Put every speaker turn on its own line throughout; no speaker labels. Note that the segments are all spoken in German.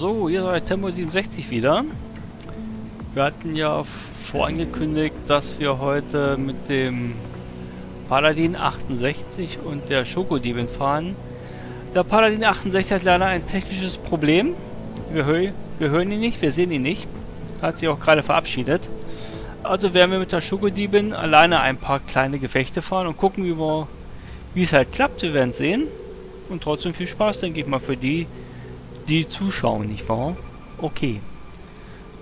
So, hier ist euer Tempo 67 wieder. Wir hatten ja vorangekündigt, dass wir heute mit dem Paladin 68 und der Schokodiebin fahren. Der Paladin 68 hat leider ein technisches Problem. Wir, hö wir hören ihn nicht, wir sehen ihn nicht. Hat sich auch gerade verabschiedet. Also werden wir mit der Schokodiebin alleine ein paar kleine Gefechte fahren und gucken, wie es halt klappt. Wir werden sehen. Und trotzdem viel Spaß, denke ich mal, für die, die zuschauen, nicht wahr? Okay.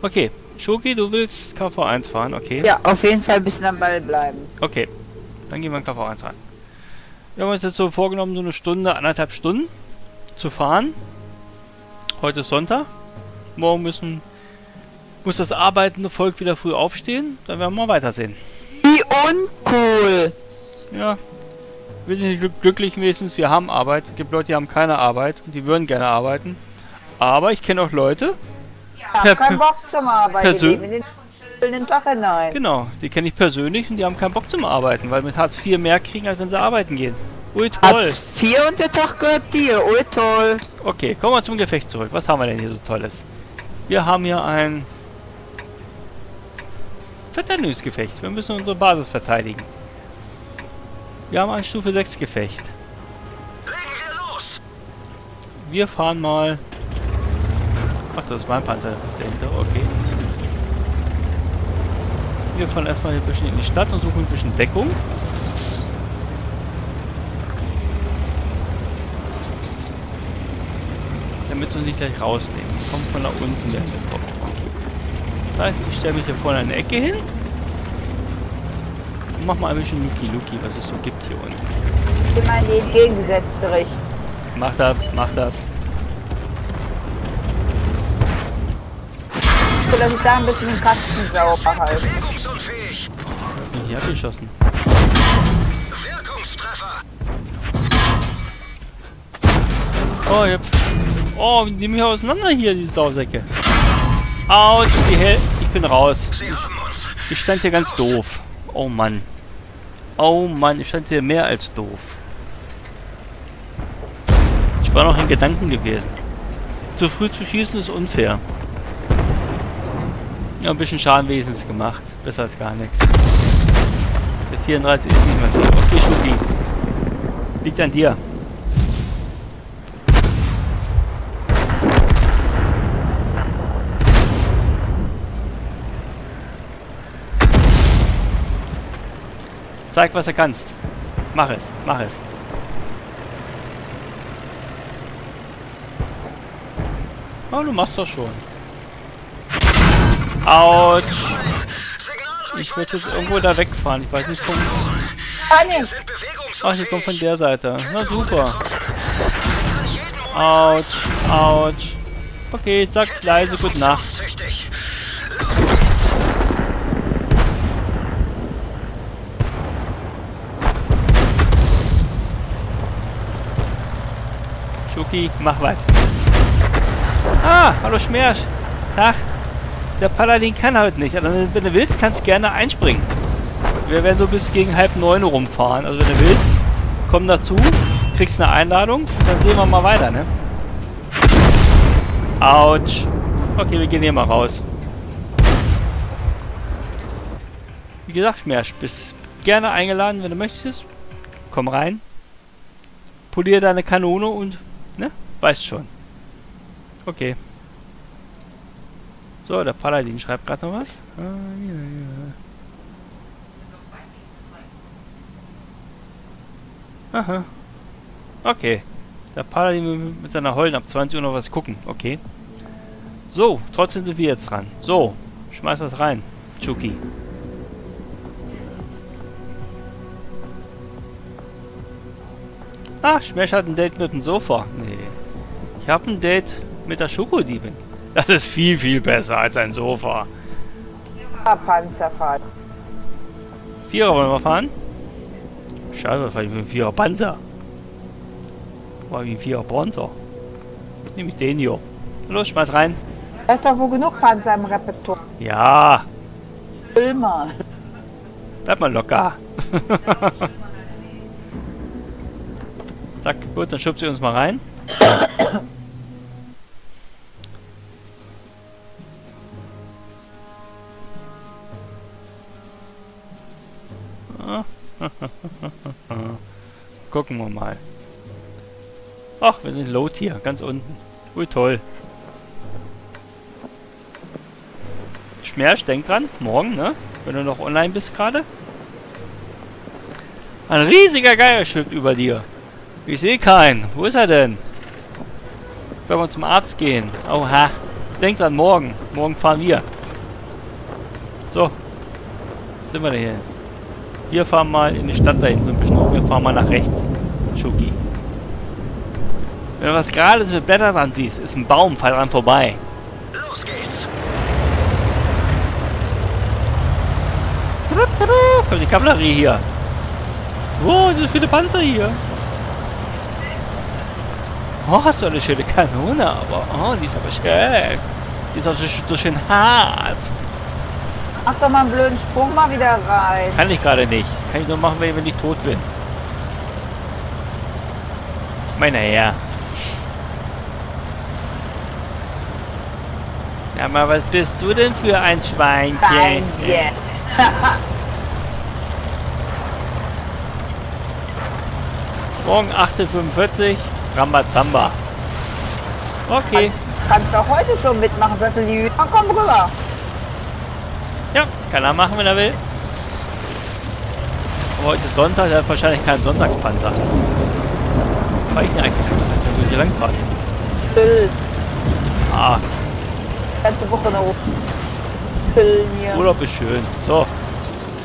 Okay. Schoki, du willst KV1 fahren, okay?
Ja, auf jeden Fall ein bisschen am Ball bleiben.
Okay. Dann gehen wir in KV1 rein. Wir haben uns jetzt so vorgenommen, so eine Stunde, anderthalb Stunden zu fahren. Heute ist Sonntag. Morgen müssen muss das arbeitende Volk wieder früh aufstehen. Dann werden wir mal weitersehen.
Wie uncool!
Ja. Wir sind glücklich wenigstens, wir haben Arbeit. Es gibt Leute, die haben keine Arbeit und die würden gerne arbeiten. Aber ich kenne auch Leute.
Ja, per keinen Bock zum Arbeiten.
Die
leben in den, den Tag hinein.
Genau, die kenne ich persönlich und die haben keinen Bock zum Arbeiten, weil mit Hartz IV mehr kriegen, als wenn sie arbeiten gehen. Ui, toll.
Hartz IV und der Tag gehört dir. Ui, toll.
Okay, kommen wir zum Gefecht zurück. Was haben wir denn hier so Tolles? Wir haben hier ein Verteidigungsgefecht. Wir müssen unsere Basis verteidigen. Wir haben ein Stufe 6 Gefecht. Wir fahren mal... Ach, das ist mein Panzer dahinter. Okay. Wir fahren erstmal ein bisschen in die Stadt und suchen ein bisschen Deckung. Damit sie uns nicht gleich rausnehmen. Kommt von da unten der kommen. Das heißt, ich stelle mich hier vorne in eine Ecke hin. Und mach mal ein bisschen Luki Luki, was es so gibt hier unten.
Immer in die entgegengesetzte Richtung.
Mach das, mach das.
Dass ich da ein bisschen den Kasten sauber halte.
Ich bin hier abgeschossen. Oh, ich hab... Oh, die nehmen mich auseinander hier, die Sausäcke. Autsch, die Hel Ich bin raus. Ich, ich stand hier ganz doof. Oh Mann. Oh Mann, ich stand hier mehr als doof. Ich war noch in Gedanken gewesen. Zu früh zu schießen ist unfair. Ja, ein bisschen Schaden gemacht. Besser als gar nichts. Der 34 ist nicht mehr viel. Okay, Schuki. Liegt an dir. Zeig, was du kannst. Mach es, mach es. Oh, du machst das schon. Autsch. Ich würde jetzt irgendwo da wegfahren. Ich weiß nicht, von... Ach, ich komme von der Seite. Na super. Autsch, Autsch. Okay, zack, leise, gute Nacht. Schuki, mach was. Ah, hallo Schmerz. Tag. Der Paladin kann heute nicht. Also wenn du willst, kannst du gerne einspringen. Wir werden so bis gegen halb neun rumfahren. Also wenn du willst, komm dazu, kriegst eine Einladung dann sehen wir mal weiter, ne? Autsch. Okay, wir gehen hier mal raus. Wie gesagt, Schmerz, bist gerne eingeladen, wenn du möchtest. Komm rein. Polier deine Kanone und, ne? Weißt schon. Okay. So, der Paladin schreibt gerade noch was. Ah, ja, ja. Aha. Okay. Der Paladin will mit seiner Heulen ab 20 Uhr noch was gucken. Okay. So, trotzdem sind wir jetzt dran. So, schmeiß was rein. Chuki. Ah, Schmesch hat ein Date mit dem Sofa. Nee. Ich habe ein Date mit der Schokodiebin. Das ist viel, viel besser als ein Sofa.
Ja, Panzerfahrt.
Vierer wollen wir fahren? Scheiße, vielleicht ein Vierer Panzer. War wie ein Vierer Panzer. Nehme ich den hier. Los, schmeiß rein.
Da ist doch wohl genug Panzer im Repertoire.
Ja.
Mal.
Bleib mal locker. Zack, gut, dann schubst du uns mal rein. Gucken wir mal. Ach, wir sind Low Tier, ganz unten. Ui, toll. Schmerz, denk dran, morgen, ne? Wenn du noch online bist gerade. Ein riesiger Geier schwimmt über dir. Ich sehe keinen. Wo ist er denn? Wenn wir zum Arzt gehen. Oha. Denk dran, morgen. Morgen fahren wir. So. Wo sind wir denn hier? Wir fahren mal in die Stadt da hinten so ein bisschen hoch. Wir fahren mal nach rechts. Schoki. Wenn du was gerade mit Blättern dran siehst, ist ein Baum, fall dran vorbei.
Los geht's.
Kommt die Kavallerie hier. Wow, so viele Panzer hier. Oh, hast du eine schöne Kanone, aber oh, die ist aber schön. Die ist auch so, so schön hart.
Mach doch mal einen blöden Sprung mal wieder rein.
Kann ich gerade nicht. Kann ich nur machen, wenn ich tot bin. Meine Herr. Sag mal, was bist du denn für ein Schweinchen?
Beinchen.
Morgen 18.45 Rambazamba. Okay.
Kannst auch heute schon mitmachen, Hühner. Komm rüber.
Kann er machen, wenn er will. Aber heute ist Sonntag, der hat wahrscheinlich keinen Sonntagspanzer. Fahr ich denn eigentlich? Ich langfahren.
Still.
Ah,
Ganze Woche noch chillen hier.
Urlaub ist schön. So.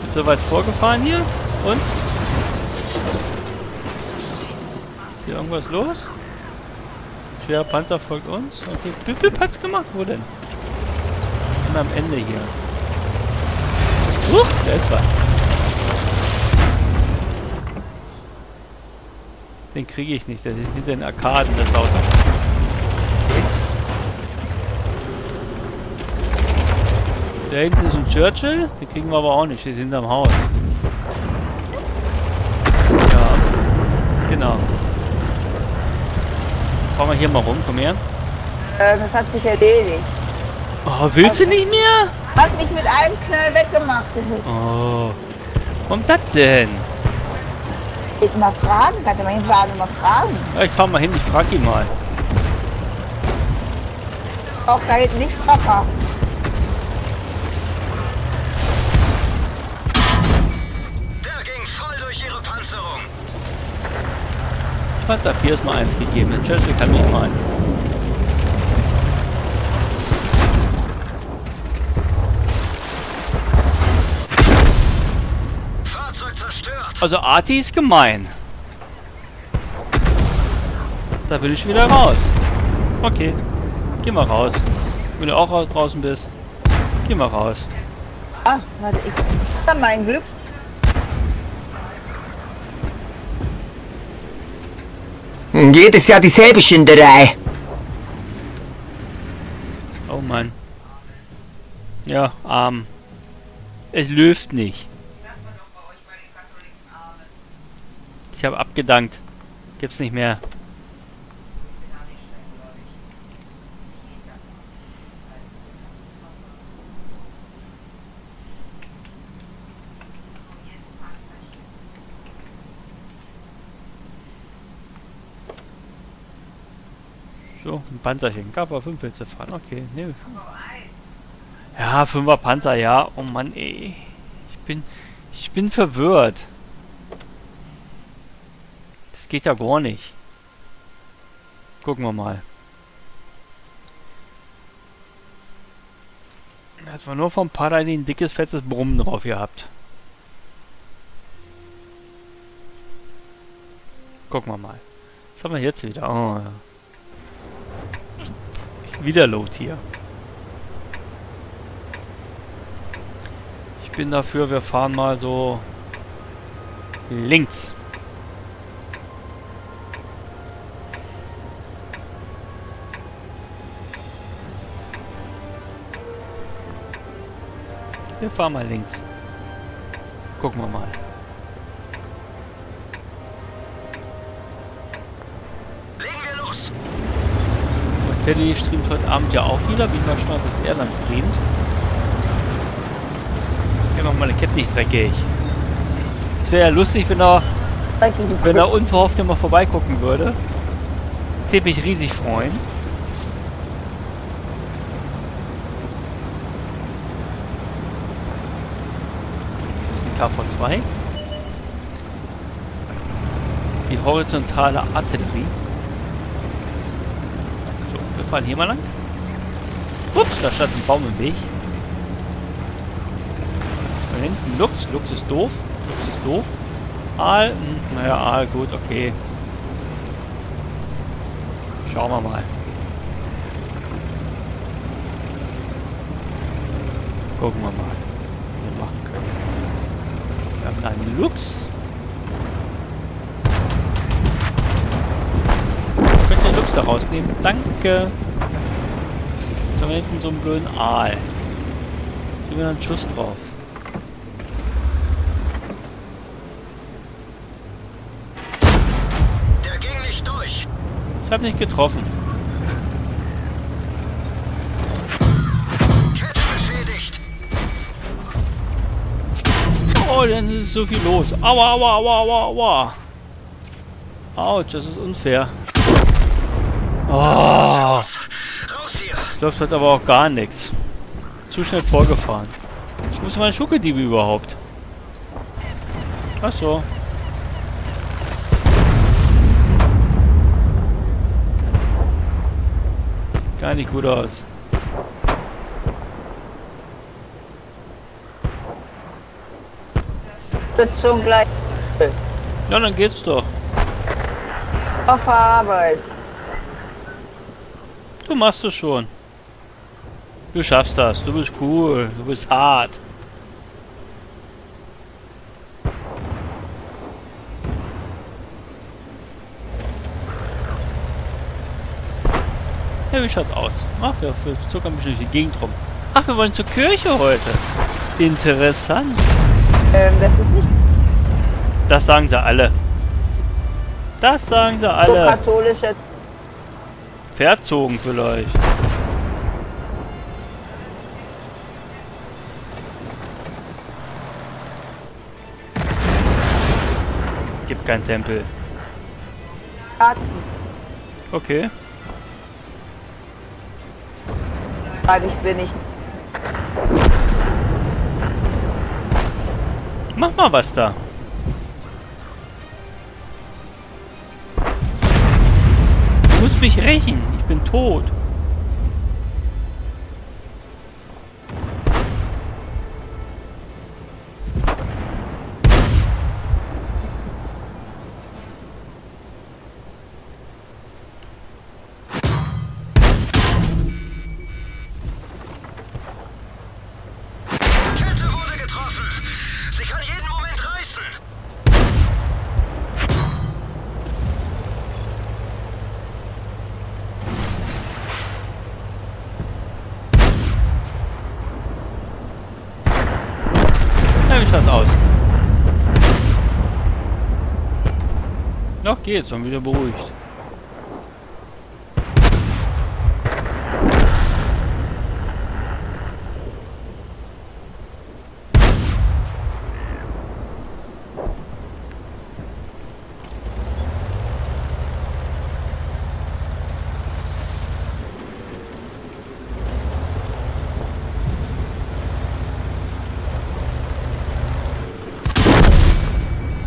Sind so weit vorgefahren hier. Und? Ist hier irgendwas los? Schwerer Panzer folgt uns. Okay. Hat's gemacht. Wo denn? Und am Ende hier. Huch, da ist was. Den kriege ich nicht. Der ist hinter den Arkaden. Das ist außer. Da hinten ist ein Churchill, den kriegen wir aber auch nicht, steht hinterm Haus. Ja, genau. Fahren wir hier mal rum, komm her.
Äh, das hat sich erledigt.
Oh, willst du nicht mehr?
Hat mich mit einem Knall weggemacht.
Oh, warum das denn?
Ich mal fragen, kannst du mal hinfahren und mal fragen.
Ja, ich fahr mal hin, ich frag ihn mal.
Auch da hinten nicht Papa.
Der ging voll durch ihre Panzerung.
Panzer 4 ist mal eins gegeben, der Churchill kann mich mal. Also Arti ist gemein. Da will ich wieder raus. Okay, geh mal raus. Wenn du auch raus draußen bist, geh mal raus.
Ah, warte, ich. Dann mein Glücks.
Jedes Jahr dieselbe Schinderei.
Oh Mann. Ja, arm. Es löft nicht. Ich habe abgedankt. Gibt's nicht mehr. So, ein Panzerchen. Kappa 5 willst du fahren? Okay, ne. Ja, 5er Panzer, ja. Oh Mann, ey. Ich bin, ich bin verwirrt. Das geht ja gar nicht. Gucken wir mal. Hat man nur vom Paladin ein dickes, fettes Brummen drauf gehabt. Gucken wir mal. Was haben wir jetzt wieder? Oh, ja. Wieder Low Tier. Ich bin dafür, wir fahren mal so links. Wir fahren mal links. Gucken wir mal.
Legen wir los.
Und Teddy streamt heute Abend ja auch wieder. Bin mal gespannt, dass er dann streamt. Ich mache meine Kette nicht dreckig. Es wäre ja lustig, wenn er, wenn er unverhofft immer vorbeigucken würde. Würde mich riesig freuen. Ein KV-2. Die horizontale Artillerie. So, wir fahren hier mal lang. Ups, da stand ein Baum im Weg. Da hinten Lux. Lux ist doof. Lux ist doof. Aal. Hm, naja, Aal, gut, okay. Schauen wir mal. Gucken wir mal, können. Wir haben da einen Lux. Könnt ihr den Lux da rausnehmen? Danke. Wir hinten so einen blöden Aal. Gib mir einen Schuss drauf.
Der ging nicht durch.
Ich habe nicht getroffen. Oh, dann ist so viel los. Aua, aua, aua, aua, aua. Autsch, das ist unfair. Oh,
hier.
läuft halt aber auch gar nichts. Zu schnell vorgefahren. Wo ist meine Schuckeldiebe überhaupt? Ach so. Gar nicht gut aus.
Sitzung gleich
Ja, dann geht's doch.
auf Arbeit.
Du machst es schon. Du schaffst das. Du bist cool. Du bist hart. Ja, wie schaut's aus? Ach, wir, zuckern durch die Gegend rum. Ach, wir wollen zur Kirche heute. Interessant.
Ähm, das ist nicht
Das sagen sie alle. Das sagen sie
so
alle.
katholische.
Verzogen vielleicht. Gibt keinen Tempel.
Katzen.
Okay.
Sag ich bin nicht.
Mach mal was da. Du musst mich rächen. Ich bin tot. Geht's, schon wieder beruhigt.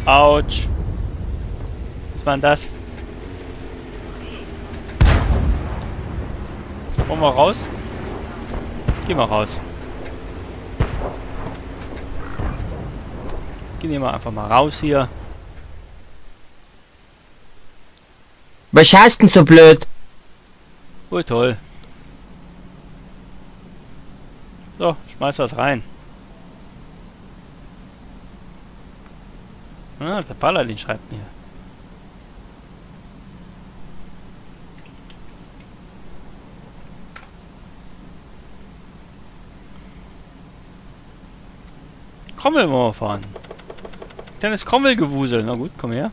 Autsch. Denn das? Wollen wir raus? Geh mal raus. Gehen wir einfach mal raus hier.
Was heißt denn so blöd?
Oh toll. So, schmeiß was rein. Ah, der Paladin schreibt mir. Wollen wir fahren. Kleines Krommelgewusel. Na gut, komm her.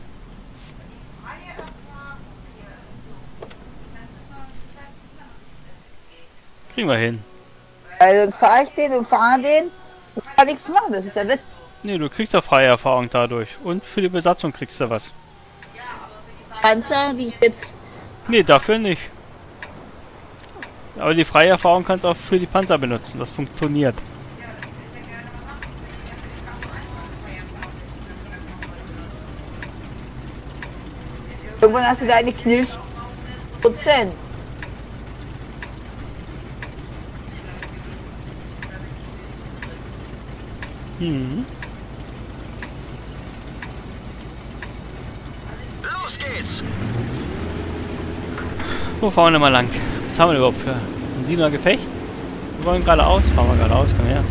Kriegen wir hin.
Weil sonst fahre ich den und fahre den. Ich kann nichts machen, das ist ja Witz.
Nee, du kriegst ja freie Erfahrung dadurch. Und für die Besatzung kriegst du was.
Panzer, die ich jetzt.
Nee, dafür nicht. Aber die freie Erfahrung kannst du auch für die Panzer benutzen. Das funktioniert.
Irgendwann hast du deine Knilch Prozent.
Hm.
Los geht's!
Wo fahren wir denn mal lang? Was haben wir denn überhaupt für ein Siebener Gefecht? Wir wollen geradeaus. Fahren wir geradeaus, komm her.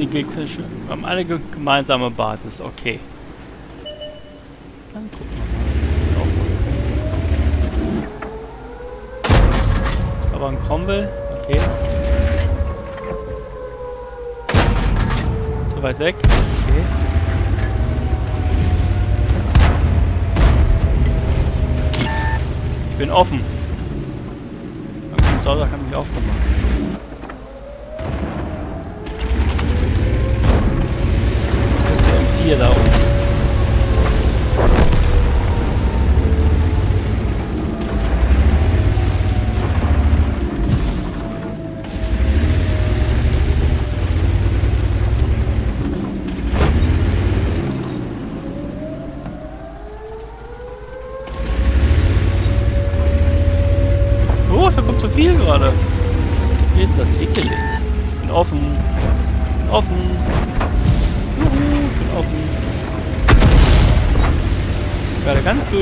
Die Gegner schon. Wir haben alle ge- gemeinsame Basis, okay. Dann gucken wir mal. Aber ein Cromwell, okay. Zu weit weg, okay. Ich bin offen. Irgendein Sauser kann mich aufgemacht. Der M4 da unten.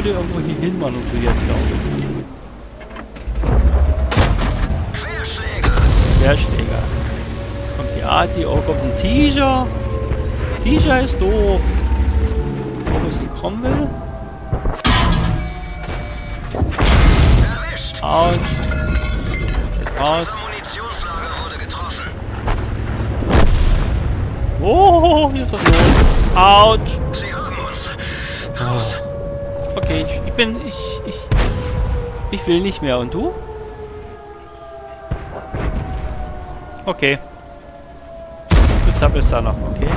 Blöde irgendwo hier hin manipuliert, glaube ich.
Querschläger!
Der Schläger. Kommt die Arti, oh, kommt ein Teaser. Teaser ist doof. Wo ist ein Cromwell?
Erwischt!
Out. Oh, hier ist was los. Autsch. Okay, ich, ich bin, ich, ich, ich will nicht mehr. Und du? Okay. Du zappelst da noch, okay.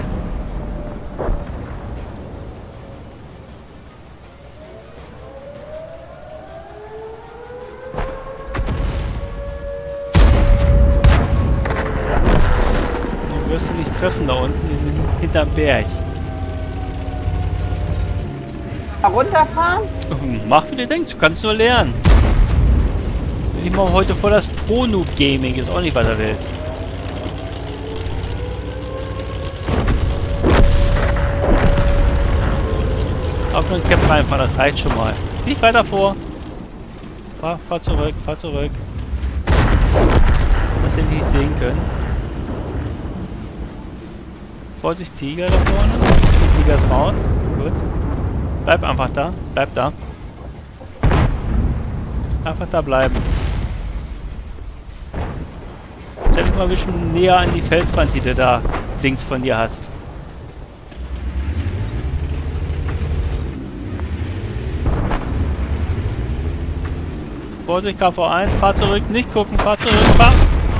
Die wirst du nicht treffen da unten, die sind hinterm Berg.
Runterfahren?
Mach wie du denkst, du kannst nur lernen. Ich mache heute voll das Pro-Noob-Gaming, ist auch nicht, was er will. Auf ein Cap reinfahren, das reicht schon mal. Nicht weiter vor. Fahr, fahr zurück, fahr zurück. Dass sie nicht sehen können. Vorsicht, Tiger da vorne. Die Tiger ist raus. Gut. Bleib einfach da. Bleib da. Einfach da bleiben. Stell dich mal ein bisschen näher an die Felswand, die du da links von dir hast. Vorsicht, KV1, fahr zurück, nicht gucken, fahr zurück, fahr.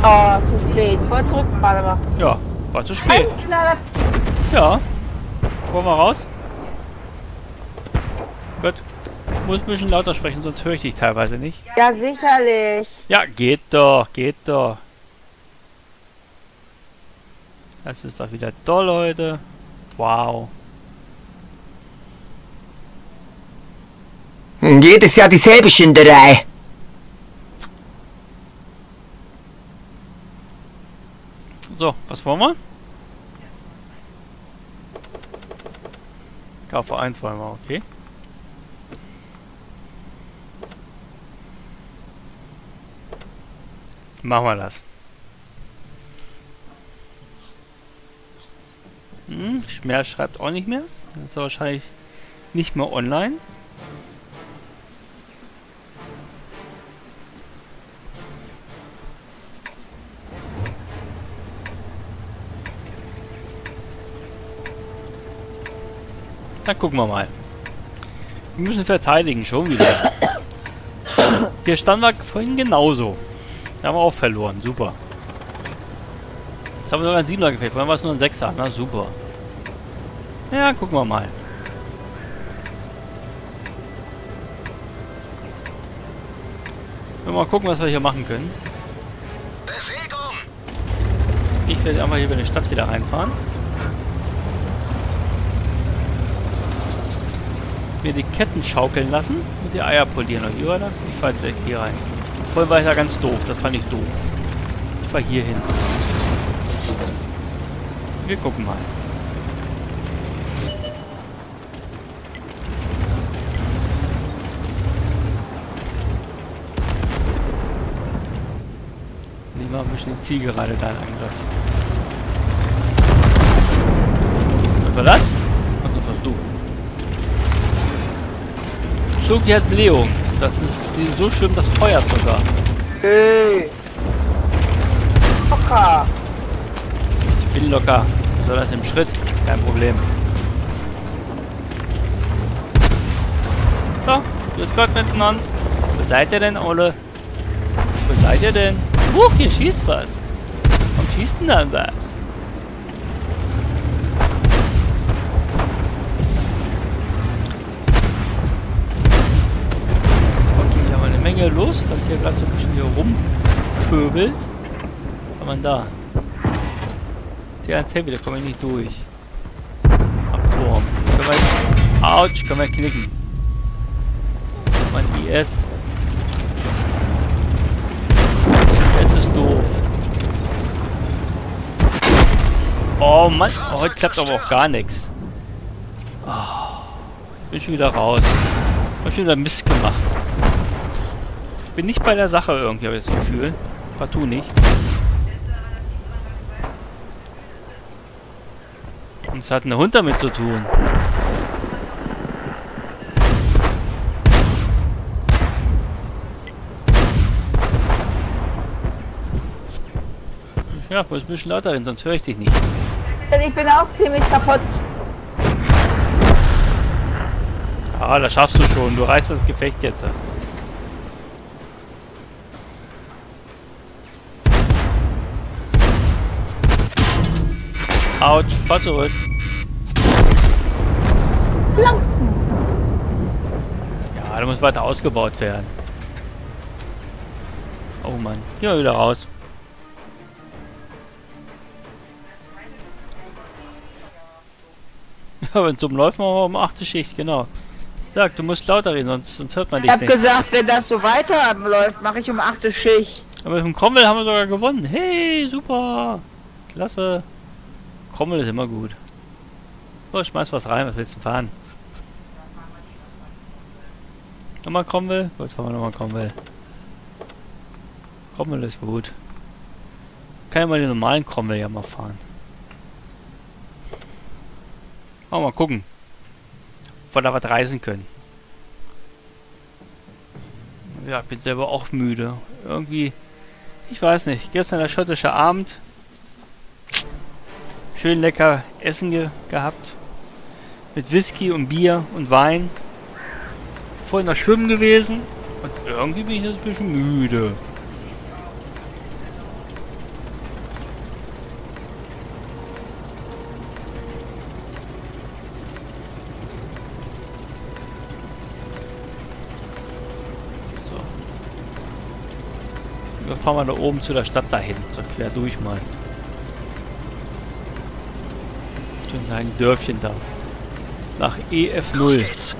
Oh, zu spät. Voll zurückfahren aber.
Ja, war zu spät.
Ein Knaller.
Ja. Wollen wir raus? Gut. Muss ein bisschen lauter sprechen, sonst höre ich dich teilweise nicht.
Ja, sicherlich.
Ja, geht doch, geht doch. Das ist doch wieder toll heute. Wow.
Jedes Jahr dieselbe Schinderei.
So, was wollen wir? KV1 wollen wir, okay. Machen wir das. Hm, Schmerz schreibt auch nicht mehr. Das ist wahrscheinlich nicht mehr online. Dann gucken wir mal. Wir müssen verteidigen, schon wieder. Hier standen wir vorhin genauso. Da haben wir auch verloren, super. Jetzt haben wir sogar ein 7er gefällt, vorhin war es nur ein 6er, na super. Ja, gucken wir mal. Wir mal gucken, was wir hier machen können.
Bewegung!
Ich werde einfach hier über die Stadt wieder reinfahren. Mir die Ketten schaukeln lassen und die Eier polieren. Und war das? Ich fahre direkt hier rein. Vorhin war ich ja ganz doof. Das fand ich doof. Ich fahre hier hin. Wir gucken mal. Nehmen wir ein bisschen die Zielgerade da in Angriff. Was war das? Das warst du. Schoki hat Blähung. Das ist sie so schlimm, das feuert sogar.
Hey. Locker.
Ich bin locker. Das im Schritt? Kein Problem. So, grüß Gott miteinander. Wo seid ihr denn, Ole? Wo seid ihr denn? Huch, hier schießt was. Warum schießt denn dann was? Menge los, was hier gerade so ein bisschen hier rumpöbelt. Was wir denn da? TNT wieder, komme ich nicht durch. Am Turm. Können wir... Wir knicken. Mein IS. Jetzt ist doof. Oh Mann, oh, heute klappt aber auch gar nichts. Oh, bin schon wieder raus. Hab schon wieder Mist gemacht. Bin nicht bei der Sache irgendwie, habe ich das Gefühl. Partout nicht. Und es hat ein Hund damit zu tun. Ja, muss ein bisschen lauter reden, sonst höre ich dich nicht.
Ich bin auch ziemlich kaputt.
Ah, das schaffst du schon. Du reißt das Gefecht jetzt. Autsch, fahr zurück.
Langsam.
Ja, da muss weiter ausgebaut werden. Oh Mann, geh mal wieder raus. Ja, wenn es dumm läuft, machen wir um 8. Schicht, genau. Sag, du musst lauter reden, sonst, sonst hört man dich
Ich hab
nicht.
gesagt, wenn das so weiterläuft, mache ich um 8 Schicht.
Aber mit dem Krommel haben wir sogar gewonnen. Hey, super. Klasse. Krommel ist immer gut. So, schmeiß was rein. Was willst du fahren? Nochmal Krommel? Gut, fahren wir nochmal Krommel. Krommel ist gut. Kann ja mal den normalen Krommel ja mal fahren. Mal, mal gucken. Ob wir da was reisen können. Ja, ich bin selber auch müde. Irgendwie, ich weiß nicht. Gestern der schottische Abend. Schön lecker Essen ge gehabt. Mit Whisky und Bier und Wein. Vorhin noch schwimmen gewesen. Und irgendwie bin ich jetzt ein bisschen müde. Wir fahren mal da oben zu der Stadt dahin. So quer durch mal. Einem kleinen Dörfchen da. Nach E EF0.
Geht's.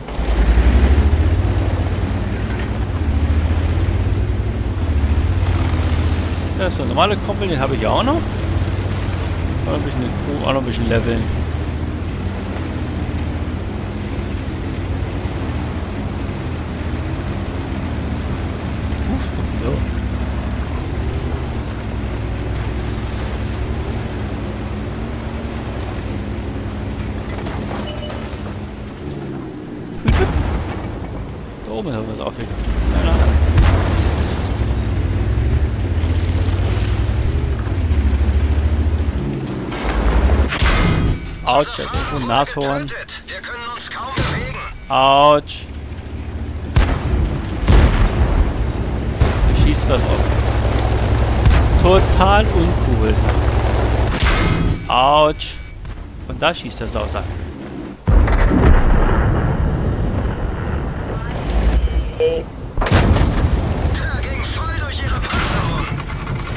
Ja, ist der normale Koppel, den habe ich ja auch noch. Auch noch ein bisschen, auch noch ein bisschen leveln. Uff, So. Da oben haben wir es aufgegangen. Keine Ahnung. Autsch, das ist ein Nashorn.
Getötet. Wir können uns kaum
Autsch. Schießt was auf. Total uncool. Autsch. Von da schießt der Sausack.
Ey,
Der ging voll durch ihre Panzerung.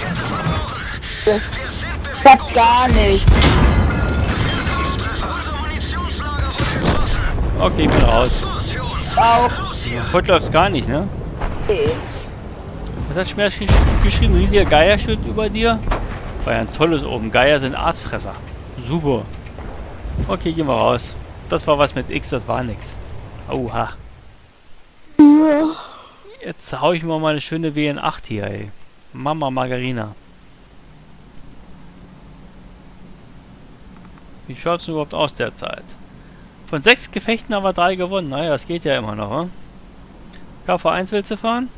Kette verloren.
Das
Sind
klappt gar nicht.
Okay, ich bin raus.
Auch.
Heute läuft's gar nicht, ne?
Okay.
Was hat Schmerz gesch geschrieben? Riesiger Geierschild über dir? War ja ein tolles oben. Geier sind Aasfresser. Super. Okay, gehen wir raus. Das war was mit X, das war nix. Oha. Jetzt hau ich mir mal eine schöne WN8 hier, ey. Mama Margarina. Wie schaut's denn überhaupt aus derzeit? Von sechs Gefechten haben wir drei gewonnen. Naja, das geht ja immer noch, wa? KV1 willst du fahren?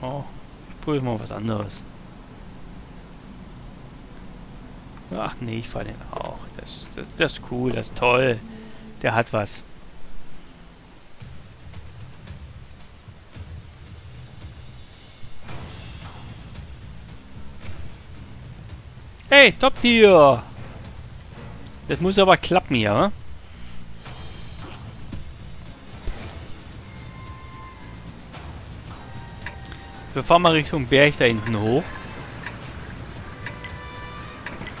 Oh, ich probiere mal was anderes. Ach nee, ich fahre den auch. Das, das, das ist cool, das ist toll. Der hat was. Hey, Top-Tier! Das muss aber klappen hier, wa? Wir fahren mal Richtung Berg da hinten hoch.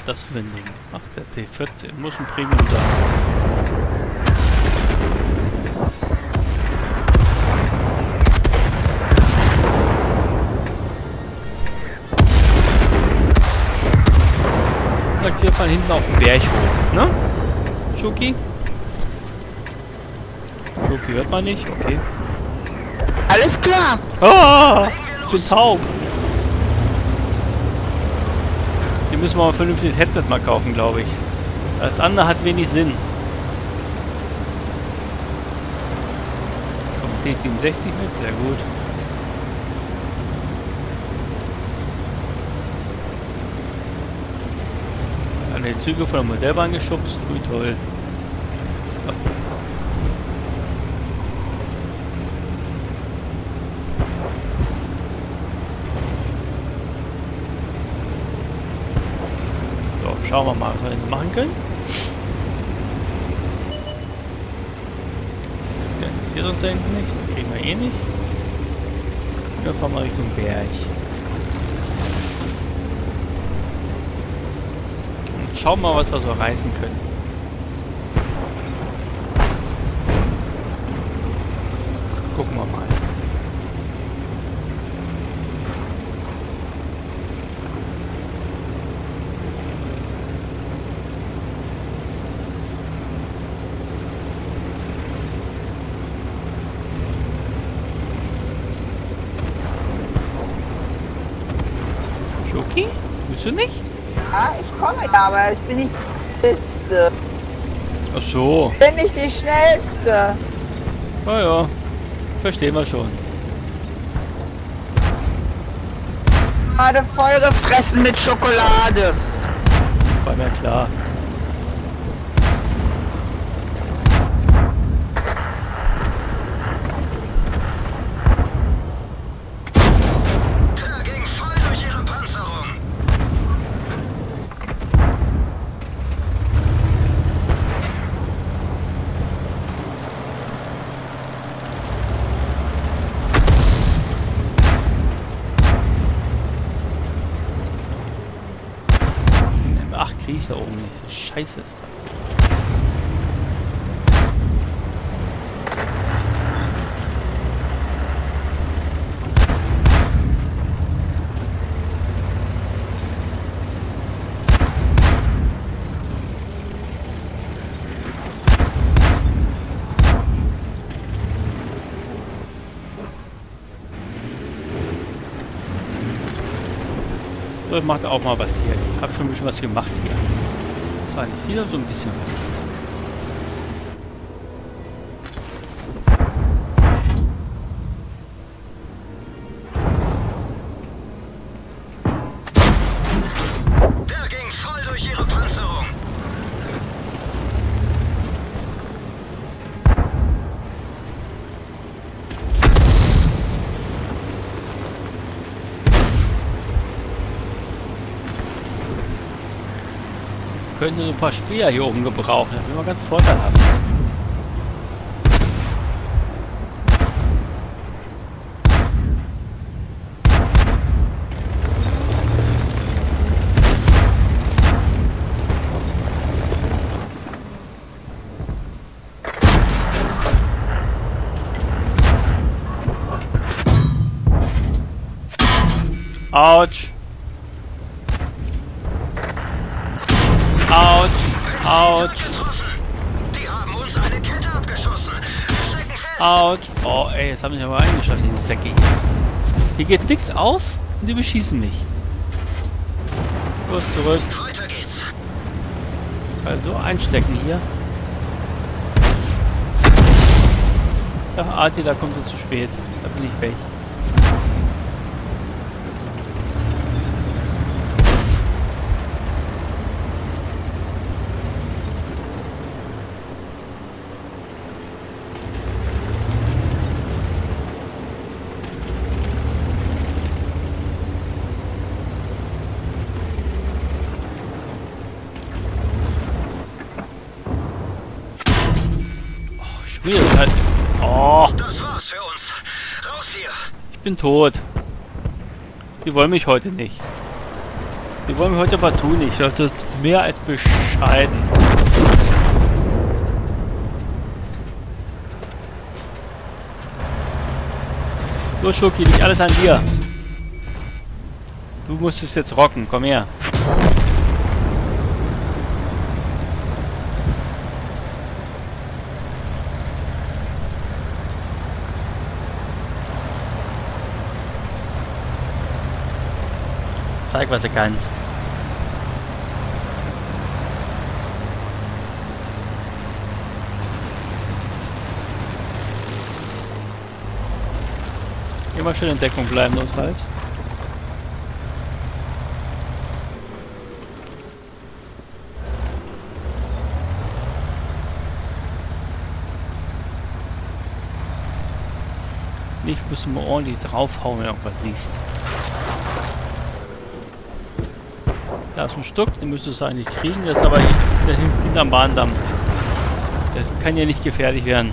Das für ein Ding. Ach, der T14 muss ein Premium sein. Hinten auf den Berg hoch, ne? Schoki? Schoki hört man nicht, okay.
Alles klar.
Ah, ich bin taub. Hier müssen wir mal ein vernünftiges Headset mal kaufen, glaube ich. Das andere hat wenig Sinn. Kommt T67 mit, sehr gut. An die Züge von der Modellbahn geschubst, wie toll. So, schauen wir mal, was wir machen können. Der interessiert uns hinten nicht. Kriegen wir eh nicht. Wir fahren mal Richtung Berg. Schauen mal, was wir so reißen können. Gucken wir mal. Schoki? Willst du nicht?
Ja, ich komme ja, aber ich bin nicht die Schnellste.
Ach so.
Ich bin nicht die Schnellste.
Ja, ja. Verstehen wir schon.
Gerade voll gefressen mit Schokolade.
War mir klar.
Der ging voll durch ihre Panzerung.
Ach, kriege ich da oben nicht. Scheiße ist das. So, ich mache auch mal was hier. Ich habe schon ein bisschen was gemacht hier. Zwar nicht viel, aber so ein bisschen was. So ein paar Spieler hier oben gebrauchen. Das wäre mal ganz vorteilhaft.
Haben
sie aber eingeschafft, die Säcke hier. Hier geht nichts auf und die beschießen mich. Los, zurück.
Weiter geht's.
Also einstecken hier. Sag Arti, da kommt er zu spät. Da bin ich weg. Oh, Schwierigkeit. Oh,
Das war's für uns. Raus hier.
ich bin tot. Die wollen mich heute nicht. Die wollen mich heute partout nicht. Das ist mehr als bescheiden. So, Schoki, liegt alles an dir. Du musst es jetzt rocken. Komm her. Zeig, was du kannst. Immer schön in Deckung bleiben, notfalls. Nicht musst du mal ordentlich draufhauen, wenn du irgendwas siehst. Ein Stock, den müsstest du eigentlich kriegen. Das ist aber hinterm Bahndamm. Das kann ja nicht gefährlich werden.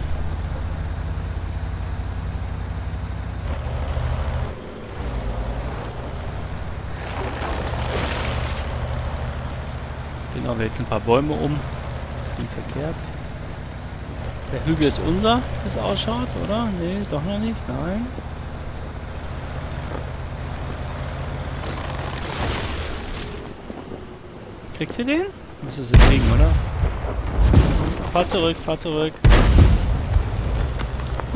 Genau, wir jetzt ein paar Bäume um. Das ist nicht verkehrt. Der Hügel ist unser, wie es ausschaut, oder? Nee, doch noch nicht. Nein. Kriegt ihr den? Müsste sie kriegen, oder? Fahr zurück, fahr zurück.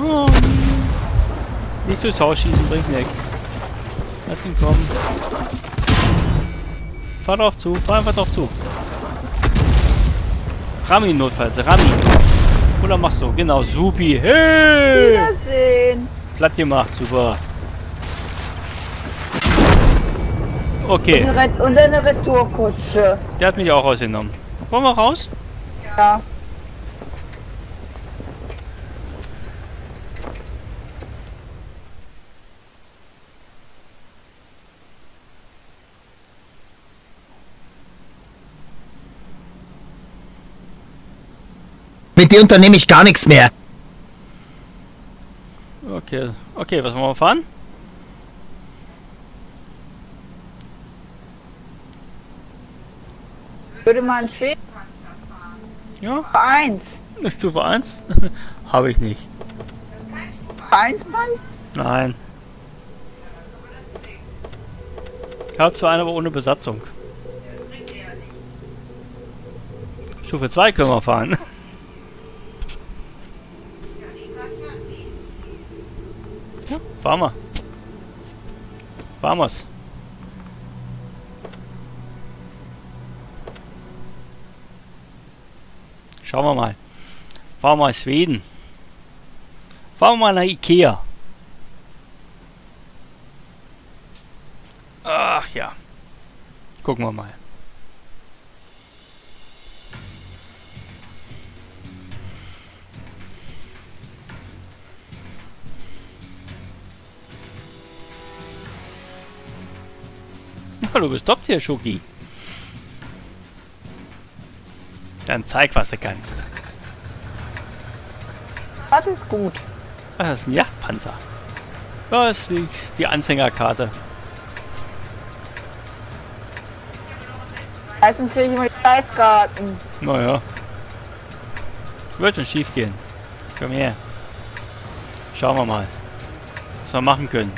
Oh, nicht durchs Haus schießen, bringt nichts. Lass ihn kommen. Fahr drauf zu, fahr einfach drauf zu. Ramm ihn notfalls, ramm ihn. Oder machst du, genau, supi. Hey!
Wiedersehen.
Platt gemacht, super. Okay,
Und eine Retourkutsche.
der hat mich auch rausgenommen. Wollen wir raus?
Ja.
Mit dir unternehme ich gar nichts mehr.
Okay, okay, was wollen wir fahren?
Würde man Schweden
Ja,
eins.
Stufe 1? Habe ich nicht.
Eins, Mann?
Nein. Ich habe zwar eine, aber ohne Besatzung. Stufe 2 können wir fahren. Ja, fahren wir. Fahren wir's. Schauen wir mal. Fahren wir mal Schweden. Fahren wir mal nach Ikea. Ach ja. Gucken wir mal. Ja, du gestoppt hier, Schoki. Dann zeig, was du kannst.
Das ist gut.
Das ist ein Yachtpanzer. Das ist die, die Anfängerkarte.
Meistens kriege ich immer die Scheißkarten.
Naja. Wird schon schief gehen. Komm her. Schauen wir mal, was wir machen können.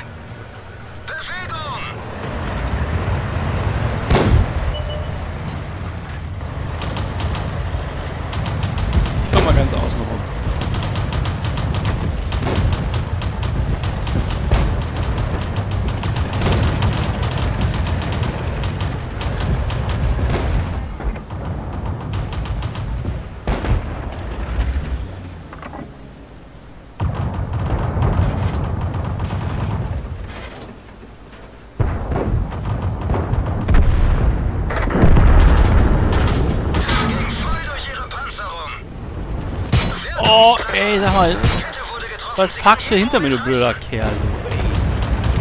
Was parkst du hinter mir, du blöder Kerl?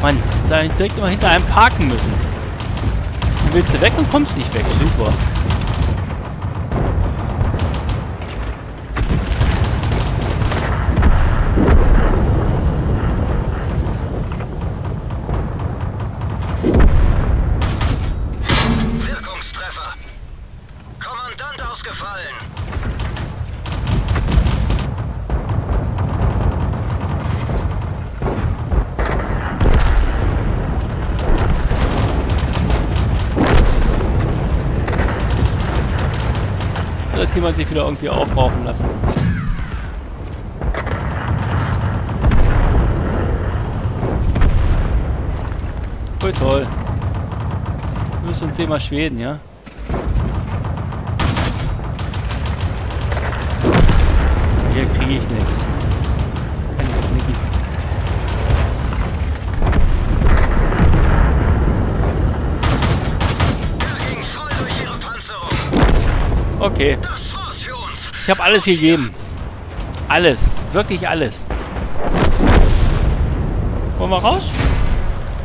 Mann, du eigentlich direkt immer hinter einem parken müssen. Du willst du weg und kommst nicht weg. Super. Wieder irgendwie aufrauchen lassen. Voll toll. Du bist zum Thema Schweden, ja? Hier kriege ich nichts. Kann ich knicken. Okay. Ich habe alles gegeben. Alles. Wirklich alles. Wollen wir raus?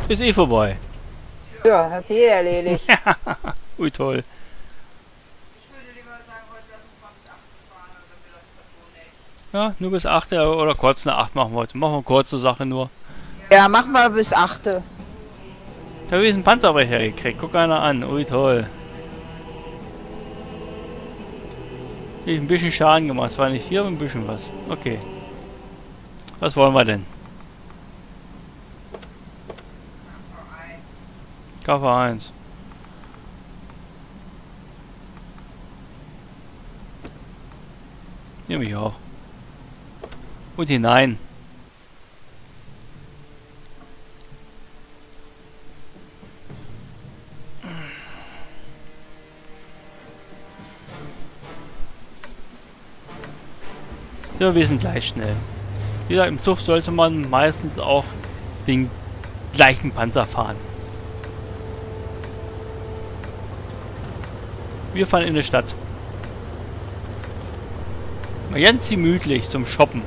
Ist eh vorbei.
Ja, hat sie eh erledigt.
Ui, toll. Ja, nur bis 8 oder kurz nach 8 machen wir heute. Machen wir eine kurze Sache nur.
Ja, machen wir bis 8.
Da habe ich einen Panzerbrecher gekriegt. Guck einer an. Ui, toll. Ich ein bisschen Schaden gemacht. Zwar nicht viel, aber ein bisschen was. Okay. Was wollen wir denn? KV1. Nehme ich auch. Und hinein. Ja, wir sind gleich schnell. Wie gesagt, im Zug sollte man meistens auch den gleichen Panzer fahren. Wir fahren in die Stadt. Mal ganz gemütlich zum Shoppen.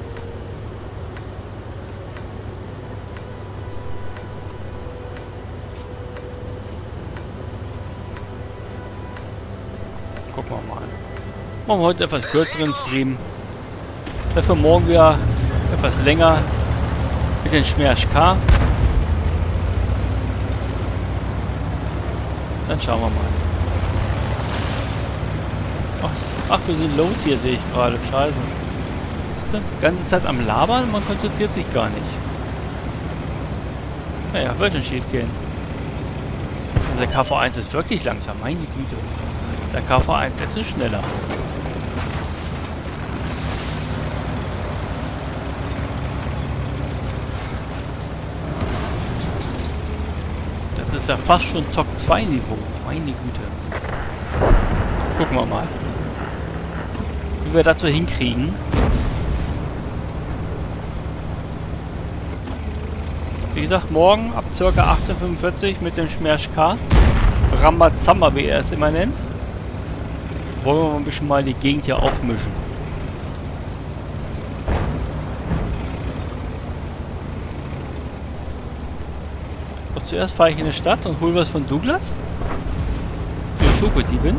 Gucken wir mal. Machen wir heute etwas kürzeren Stream. Dafür morgen wieder etwas länger mit den Schmerz K. Dann schauen wir mal. Ach, ach wir sind low hier, sehe ich gerade. Scheiße. Ist die ganze Zeit am Labern? Man konzentriert sich gar nicht. Naja, wird schon schief gehen. Also der KV1 ist wirklich langsam, meine Güte. Der KV1 ist schneller. Das ist ja fast schon Top 2 Niveau. Meine Güte. Gucken wir mal. Wie wir dazu hinkriegen. Wie gesagt, morgen ab ca. 1845 mit dem Schmerz K. Rambazamba, wie er es immer nennt. Wollen wir mal ein bisschen mal die Gegend hier aufmischen. Zuerst fahre ich in die Stadt und hole was von Douglas. Für die Schokodiebin.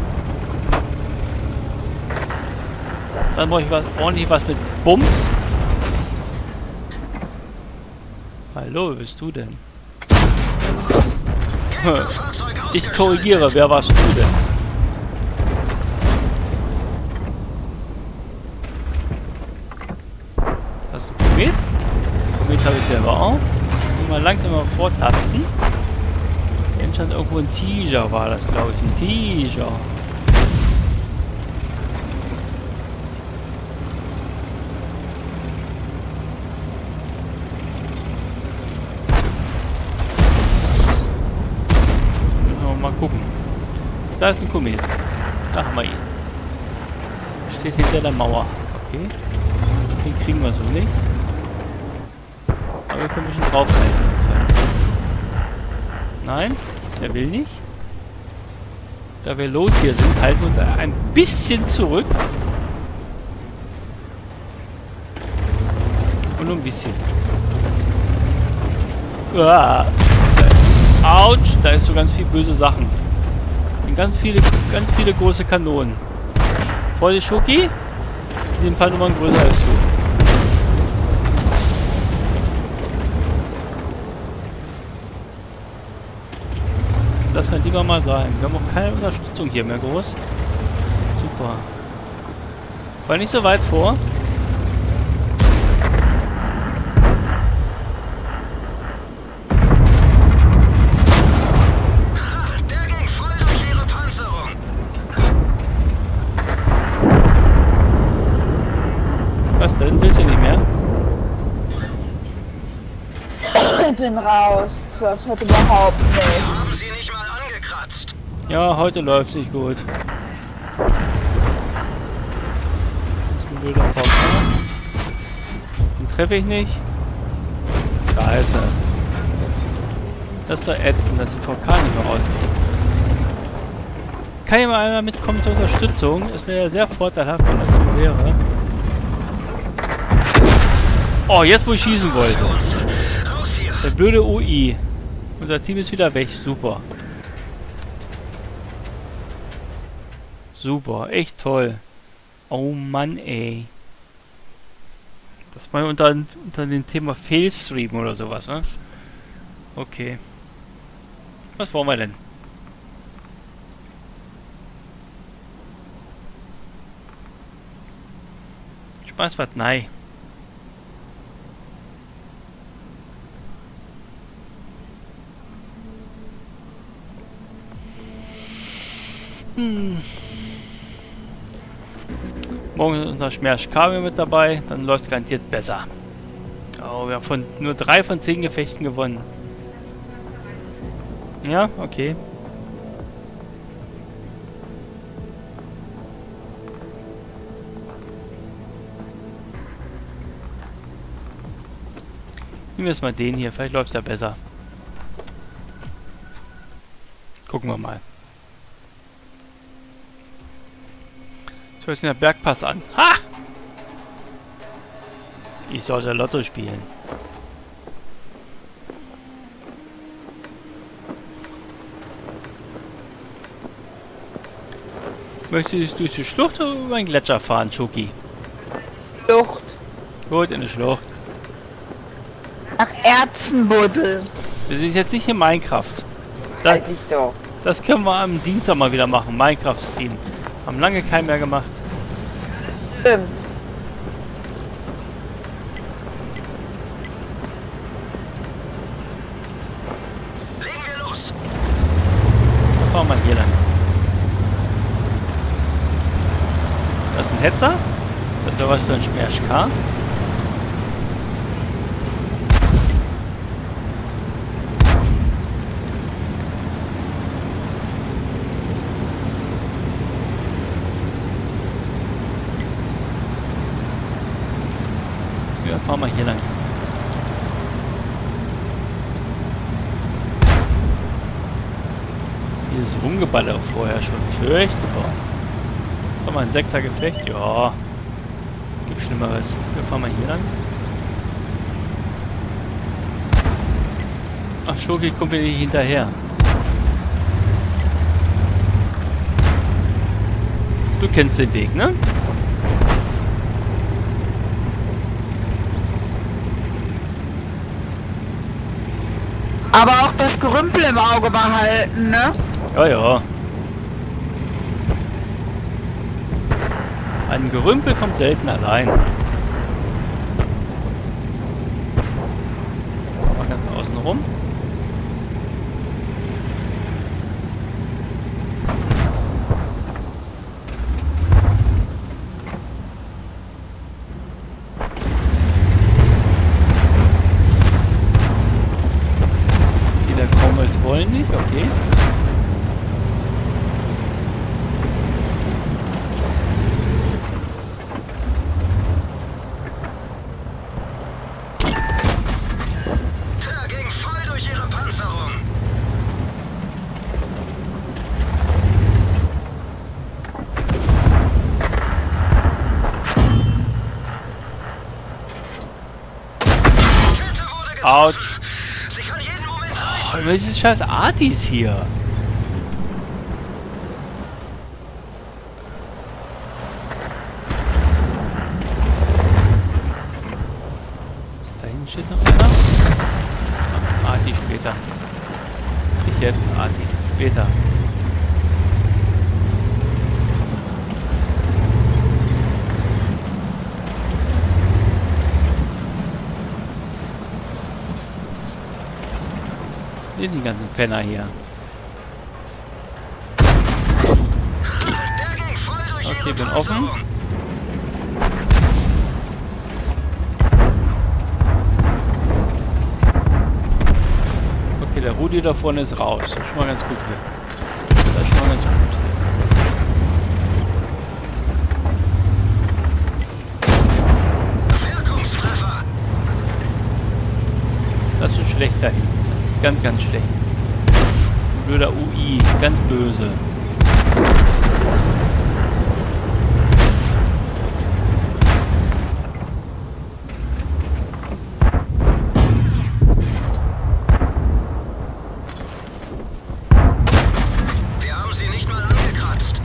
Dann brauche ich was, ordentlich was mit Bums. Hallo, wer bist du denn? Ich korrigiere, wer warst du denn? Hast du Komet? Komet habe ich selber auch. Und mal langsam mal vortasten. Hier stand irgendwo ein Tiger, war das glaube ich. Ein wir mal gucken. Da ist ein Komet. Da haben wir ihn. Steht hinter der Mauer. Okay. Den kriegen wir so nicht. Wir können ein bisschen draufhalten. Nein, der will nicht. Da wir Lot hier sind, halten wir uns ein bisschen zurück. Und nur ein bisschen. Uah. Autsch, da ist so ganz viel böse Sachen. Und ganz viele, ganz viele große Kanonen. Dir, Schoki? Die sind ein paar Nummern größer als du. Lass mal lieber mal sein. Wir haben auch keine Unterstützung hier mehr groß. Super. War nicht so weit vor. Was denn? Willst du nicht mehr?
Ich bin raus. Das heute überhaupt nicht.
Wir.
Ja, heute läuft nicht gut. Ein blöder VK. Den treffe ich nicht. Scheiße. Das ist doch ätzend, dass die VK nicht mehr rausgeht. Kann jemand einmal mitkommen zur Unterstützung? Es wäre sehr vorteilhaft, wenn das so wäre. Oh, jetzt wo ich schießen wollte. Der blöde UI. Unser Team ist wieder weg. Super. Super. Echt toll. Oh Mann, ey. Das mal unter, unter dem Thema Failstream oder sowas, ne? Okay. Was wollen wir denn? Spaß was? Nein. Hm. Morgen ist unser Schmerz Kabel mit dabei, dann läuft garantiert besser. Oh, wir haben von nur drei von zehn Gefechten gewonnen. Ja, okay. Nehmen wir jetzt mal den hier, vielleicht läuft es ja besser. Gucken wir mal. Hört sich der Bergpass an. Ha! Ich sollte Lotto spielen. Möchtest du durch die Schlucht oder über den Gletscher fahren, Chucky?
Flucht
Gut, in die Schlucht.
nach Erzenbuddel.
Wir sind jetzt nicht in Minecraft. Das,
Weiß ich doch.
das können wir am Dienstag mal wieder machen. Minecraft-Stream. Haben lange keinen mehr gemacht.
Stimmt.
Legen wir los.
Dann fahren wir hier lang. Das ist ein Hetzer. Das wäre was für ein Schmerschka. Rumgeballer vorher schon. Furchtbar. So, mal ein Sechser-Gefecht. Ja. Gibt Schlimmeres. Wir fahren mal hier lang. Ach, Schoki kommt mir nicht hinterher. Du kennst den Weg, ne?
Aber auch das Gerümpel im Auge behalten, ne?
Ja, ja. Ein Gerümpel kommt selten allein. Mal ganz außen rum. Die da Krommels wollen nicht, okay.
Da ging voll durch ihre Panzerung. Kette wurde getroffen.
Autsch.
Sie kann jeden Moment
Ist scheiß Artis hier? Was da hinten steht noch einer? Arti später. Nicht jetzt, Arti. Später. Sind die ganzen Penner hier. Okay, bin offen. Okay, der Rudi da vorne ist raus. Schon mal ganz gut hier. Das ist schon mal ganz gut.
Wirkungstreffer.
Das ist schlecht da hinten. Das ist ganz, ganz schlecht. Blöder UI. Ganz böse.
Wir haben sie nicht mal angekratzt.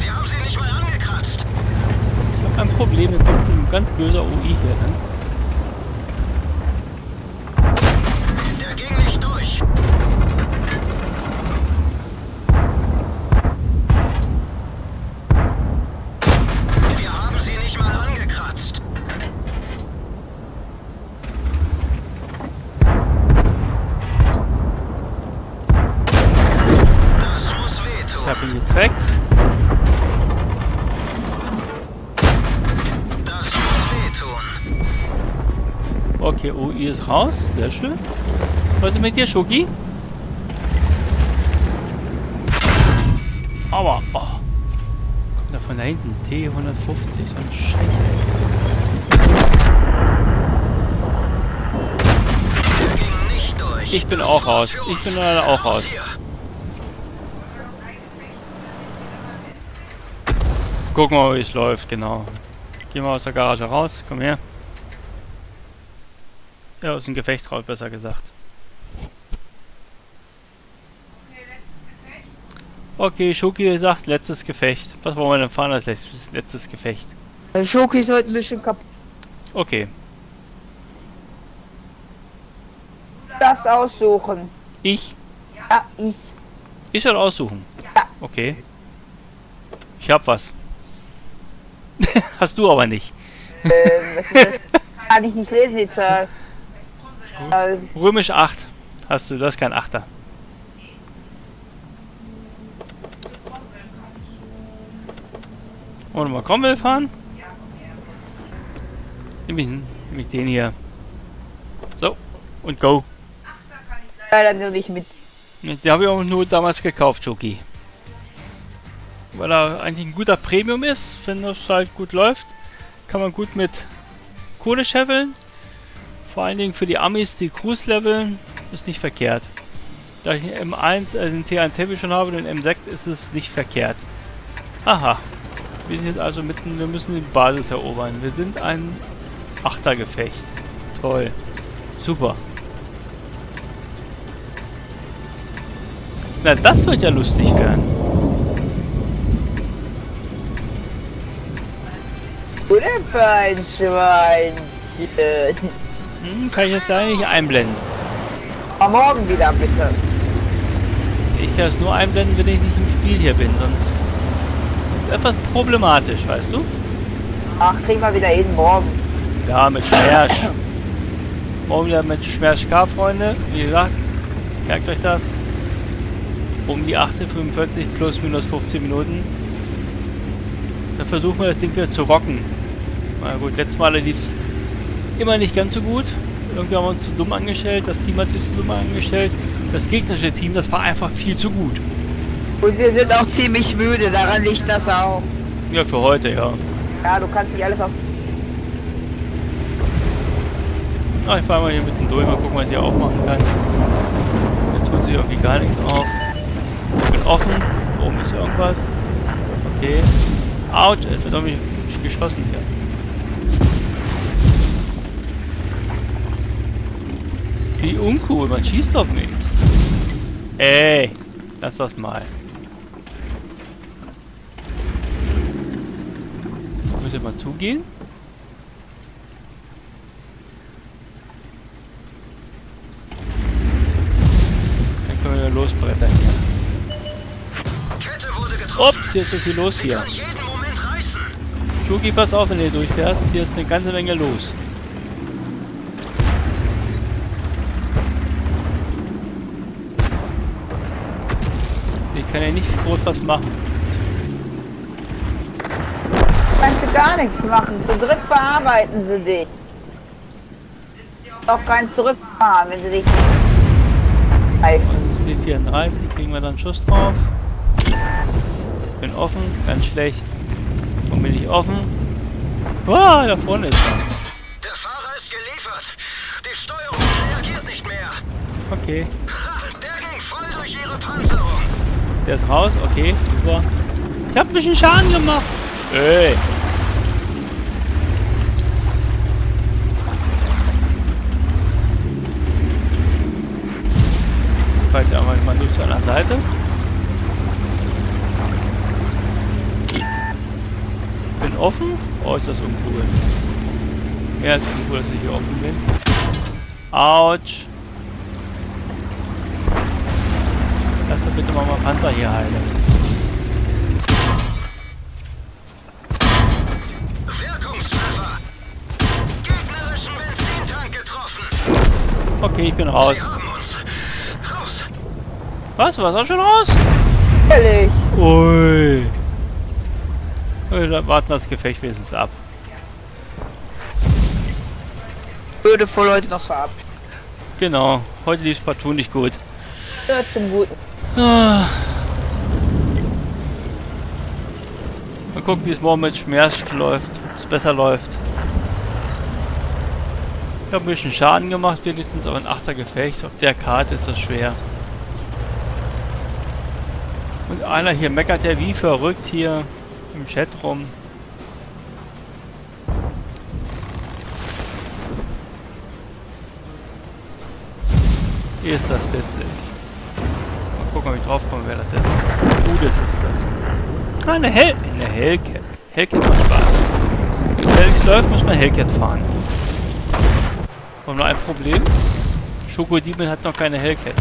Wir haben sie nicht mal angekratzt.
Ich habe ein Problem. Mir kommt ein ganz böser UI hier. Ne?
Der ging nicht durch. Wir haben sie nicht mal angekratzt. Das muss
Habe ihn getrackt.
Das muss wehtun.
Okay, UI ist raus. Sehr schön. Was ist mit dir, Schoki? Aua. Oh. Kommt da von da hinten. T150. So ein Scheiße. Ich bin auch raus. Ich bin leider auch raus. Gucken wir wie es läuft. Genau. Gehen wir aus der Garage raus. Komm her. Ja, aus dem Gefecht raus, besser gesagt. Okay, Schoki sagt letztes Gefecht. Was wollen wir denn fahren als letztes, letztes Gefecht?
Schoki ist heute ein bisschen kaputt.
Okay.
Du darfst aussuchen.
Ich?
Ja, ich.
Ich soll aussuchen?
Ja.
Okay. Ich hab was. Hast du aber nicht.
Ähm, was ist das? Kann ich nicht lesen, die Zahl.
Römisch 8 hast du, das ist kein Achter. Wollen wir mal Cromwell fahren? Nimm ich, nimm ich den hier. So, und go.
leider nur nicht mit.
Den habe ich auch nur damals gekauft, Joki. Weil er eigentlich ein guter Premium ist, wenn das halt gut läuft. Kann man gut mit Kohle scheffeln. Vor allen Dingen für die Amis, die Cruise leveln, ist nicht verkehrt. Da ich den M1, äh, den T1 Heavy schon habe, den M6 ist es nicht verkehrt. Aha. Wir sind jetzt also mitten, wir müssen die Basis erobern. Wir sind ein Achtergefecht. Toll. Super. Na, das wird ja lustig werden.
Denn für ein Schweinchen?
Hm, kann ich jetzt leider nicht einblenden.
Am Morgen wieder bitte.
Ich kann es nur einblenden, wenn ich nicht im Spiel hier bin, sonst ist es etwas problematisch, weißt du?
Ach, kriegen wir wieder jeden Morgen.
Ja, mit Schmerz. Morgen wieder mit Schmerz K, Freunde. Wie gesagt, merkt euch das. Um die 18.45 plus minus 15 Minuten. Dann versuchen wir das Ding wieder zu rocken. Na gut, letztes Mal lief es immer nicht ganz so gut. Irgendwie haben wir uns zu dumm angestellt. Das Team hat sich zu dumm angestellt. Das gegnerische Team, das war einfach viel zu gut.
Und wir sind auch ziemlich müde, daran liegt das auch.
Ja, für heute, ja.
Ja, du kannst nicht alles aufs...
Ah, ich fahre mal hier mitten durch, mal gucken, was ich hier aufmachen kann. Da tut sich irgendwie gar nichts auf. Ich bin offen. Da oben ist irgendwas. Okay. Autsch, es wird irgendwie geschossen hier. Wie uncool, man schießt auf mich. Ey, lass das mal. Müsste mal zugehen. Dann können wir losbrettern hier. Ups, hier ist so viel los hier.
kann jeden Moment reißen.
Schuki, pass auf, wenn du hier durchfährst. Hier ist eine ganze Menge los. Ich kann ja nicht groß was machen.
Kannst du gar nichts machen. Zu dritt bearbeiten sie dich. Auch kein Zurückfahren, wenn sie dich greifen.
Das ist die 34, kriegen wir dann Schuss drauf. Bin offen, ganz schlecht. Bin ich offen. Ah, da vorne ist was.
Der Fahrer ist geliefert. Die Steuerung reagiert nicht mehr.
Okay.
Der ging voll durch ihre Panzerung.
Der ist raus, okay, super. Ich hab ein bisschen Schaden gemacht. Ey. Vielleicht einmal mal durch zur anderen Seite. Offen. Oh, ist das uncool. Ja, ist uncool, dass ich hier offen bin. Autsch. Lass doch bitte mal mal Panzer hier heilen.
Wirkungstreffer. Gegnerischen Benzintank getroffen.
Okay, ich bin raus.
Raus.
Was? War das schon raus?
Ehrlich.
Ui. Dann warten wir das Gefecht wenigstens ab.
Würde vor Leute noch so ab.
Genau. Heute lief es partout nicht gut.
Gehört zum Guten.
Ah. Mal gucken, wie es morgen mit Schmerz läuft. Ob es besser läuft. Ich habe ein bisschen Schaden gemacht, wenigstens aber ein Achtergefecht. Auf der Karte ist das schwer. Und einer hier meckert ja wie verrückt hier im Chat rum. Hier ist das witzig. Mal gucken, ob ich drauf komme, wer das ist. Udes ist das. Ah, eine Hell... Eine Hellcat. Hellcat macht Spaß. Nichts läuft, muss man Hellcat fahren. Und nur ein Problem. Schokodiebel hat noch keine Hellcat.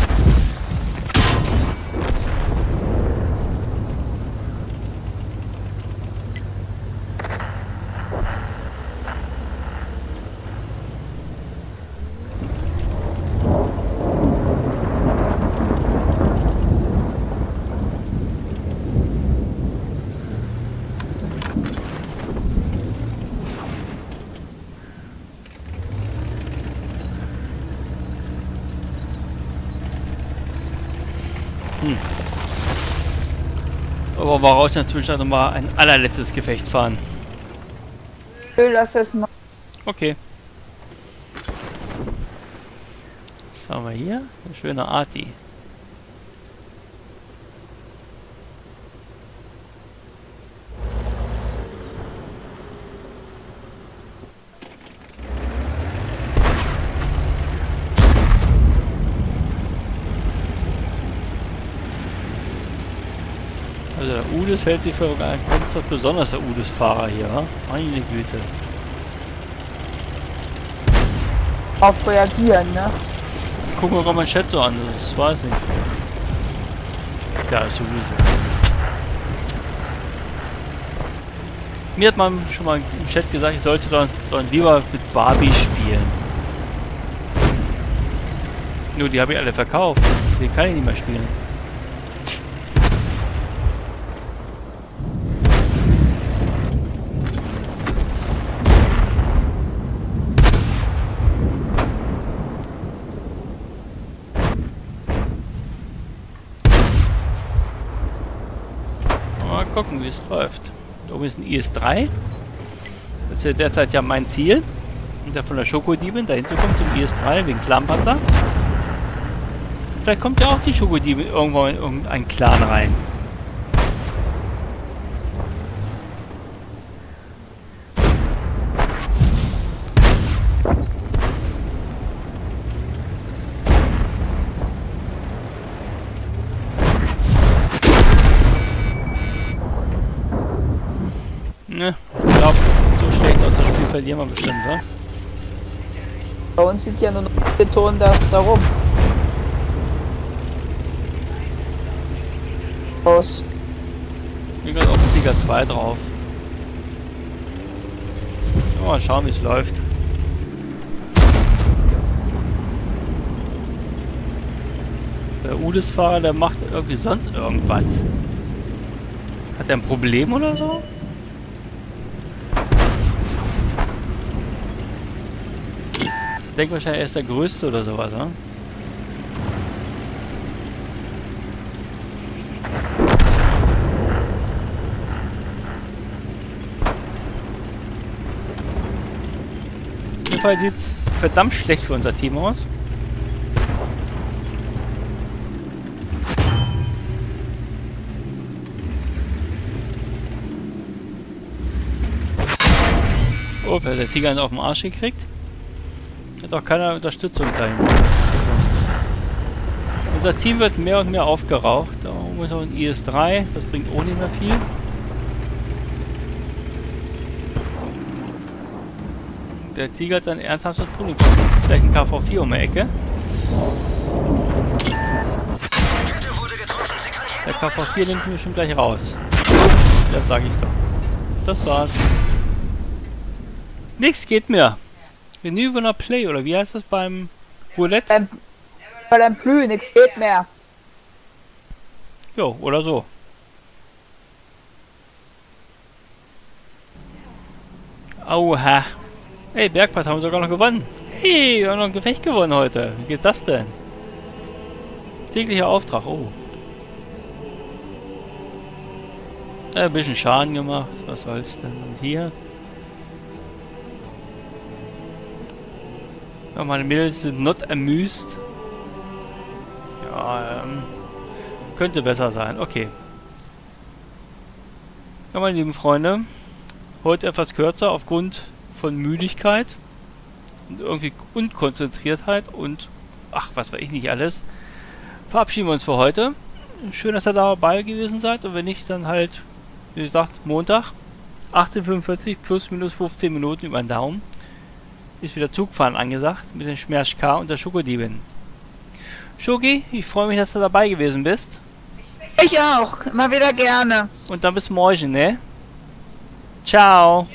Woraus natürlich noch mal ein allerletztes Gefecht fahren.
Schön, lass das mal.
Okay. Was haben wir hier? Eine schöne Arti. Der Udes hält sich für ganz was besonders, der Udes-Fahrer hier. wa? Meine Güte.
Auf reagieren, ne?
Gucken wir mal meinen Chat so an, das weiß ich. Ja, ist sowieso. Mir hat man schon mal im Chat gesagt, ich sollte doch, doch lieber mit Barbie spielen. Nur die habe ich alle verkauft. Die kann ich nicht mehr spielen. Mal gucken, wie es läuft. Da oben ist ein IS-3. Das ist ja derzeit ja mein Ziel. Und der von der Schokodiebin dahin zu kommen zum IS-3 wegen Clanpanzer. Vielleicht kommt ja auch die Schokodiebin irgendwo in irgendeinen Clan rein.
Uns sind ja nur Beton da, da rum. Aus.
Hier geht auf den Sieger 2 drauf. Mal schauen, wie es läuft. Der Udes-Fahrer, der macht irgendwie sonst irgendwas. Hat er ein Problem oder so? Ich denke wahrscheinlich, er ist der Größte oder sowas, ne? Fall sieht es verdammt schlecht für unser Team aus. Oh, wer der Tiger einen auf den Arsch gekriegt? Hat auch keine Unterstützung dahin. Unser Team wird mehr und mehr aufgeraucht. Da oben ist noch ein IS-3, das bringt auch nicht mehr viel. Der Tiger hat ein ernsthaftes Problem. Vielleicht ein KV4 um die Ecke. Der
jeden Moment
KV4 nimmt mich schon gleich raus. Das sage ich doch. Das war's. Nix geht mehr. Menü wanna play oder wie heißt das beim Roulette?
Beim, bei deinem Plü, nix geht mehr.
Jo, oder so. Aua. Hey, Bergpass haben wir sogar noch gewonnen. Hey, wir haben noch ein Gefecht gewonnen heute. Wie geht das denn? Täglicher Auftrag, oh. Äh, ein bisschen Schaden gemacht. Was soll's denn? Und hier? Ja, meine Mädels sind not amused. Ja, ähm, könnte besser sein. Okay. Ja, meine lieben Freunde. Heute etwas kürzer aufgrund von Müdigkeit und irgendwie Unkonzentriertheit und ach, was weiß ich nicht alles. Verabschieden wir uns für heute. Schön, dass ihr dabei gewesen seid und wenn nicht, dann halt, wie gesagt, Montag 18.45 plus minus 15 Minuten über den Daumen. Ist wieder Zugfahren angesagt mit dem Schmerz K und der Schokodiebin. Schoki, ich freue mich, dass du dabei gewesen bist.
Ich auch. Immer wieder gerne.
Und dann bis morgen, ne? Ciao.